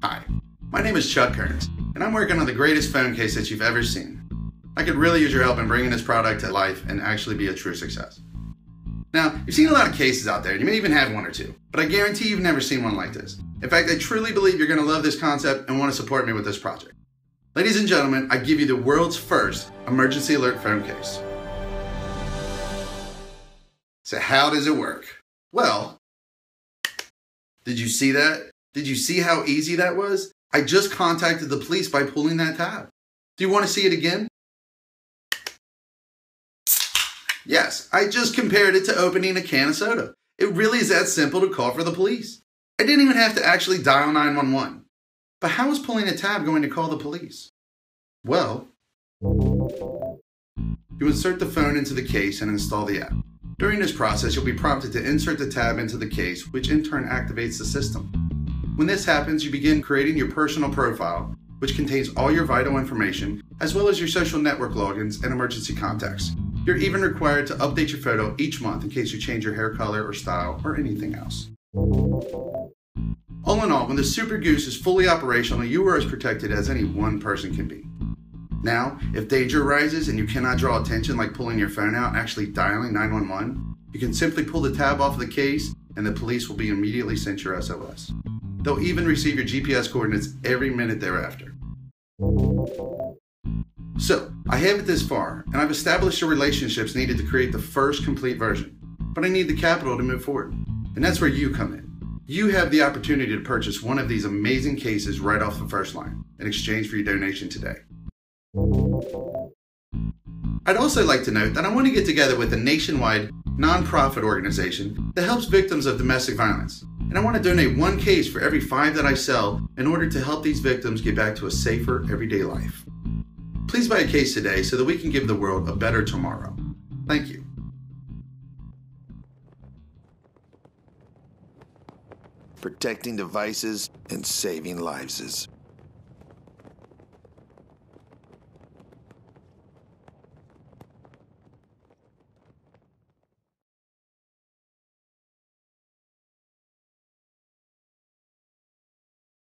Hi, my name is Chuck Kearns, and I'm working on the greatest phone case that you've ever seen. I could really use your help in bringing this product to life and actually be a true success. Now, you've seen a lot of cases out there, and you may even have one or two, but I guarantee you've never seen one like this. In fact, I truly believe you're going to love this concept and want to support me with this project. Ladies and gentlemen, I give you the world's first emergency alert phone case. So, how does it work? Well, did you see that? Did you see how easy that was? I just contacted the police by pulling that tab. Do you want to see it again? Yes, I just compared it to opening a can of soda. It really is that simple to call for the police. I didn't even have to actually dial 911. But how is pulling a tab going to call the police? Well, you insert the phone into the case and install the app. During this process, you'll be prompted to insert the tab into the case, which in turn activates the system. When this happens, you begin creating your personal profile, which contains all your vital information, as well as your social network logins and emergency contacts. You're even required to update your photo each month in case you change your hair color or style or anything else. All in all, when the Super Goose is fully operational, you are as protected as any one person can be. Now, if danger arises and you cannot draw attention like pulling your phone out and actually dialing 911, you can simply pull the tab off of the case and the police will be immediately sent your SOS. They'll even receive your GPS coordinates every minute thereafter. So, I have it this far, and I've established the relationships needed to create the first complete version. But I need the capital to move forward. And that's where you come in. You have the opportunity to purchase one of these amazing cases right off the first line in exchange for your donation today. I'd also like to note that I want to get together with a nationwide nonprofit organization that helps victims of domestic violence and I want to donate one case for every five that I sell in order to help these victims get back to a safer everyday life. Please buy a case today so that we can give the world a better tomorrow. Thank you. Protecting devices and saving lives.